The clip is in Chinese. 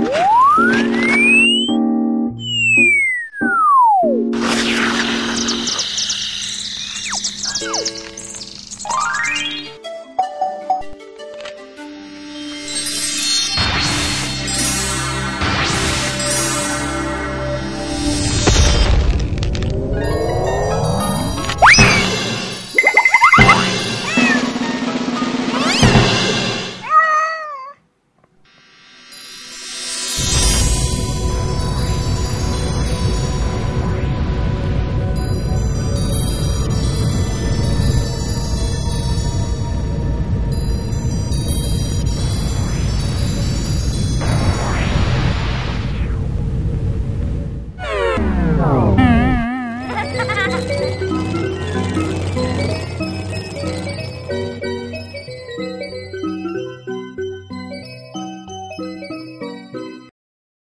Woo!